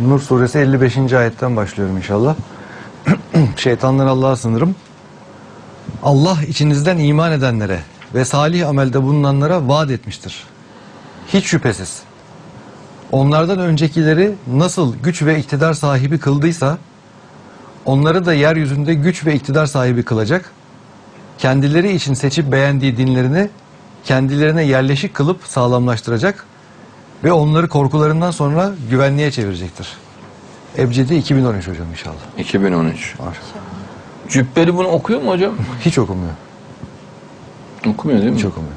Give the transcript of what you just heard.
Nur suresi 55. ayetten başlıyorum inşallah. Şeytandan Allah'a sınırım. Allah içinizden iman edenlere ve salih amelde bulunanlara vaat etmiştir. Hiç şüphesiz. Onlardan öncekileri nasıl güç ve iktidar sahibi kıldıysa onları da yeryüzünde güç ve iktidar sahibi kılacak. Kendileri için seçip beğendiği dinlerini kendilerine yerleşik kılıp sağlamlaştıracak ve onları korkularından sonra güvenliğe çevirecektir. Ebcedi 2013 hocam inşallah. 2013. Var. Cübbeli bunu okuyor mu hocam? Hiç okumuyor. Okumuyor değil mi? Hiç okumuyor.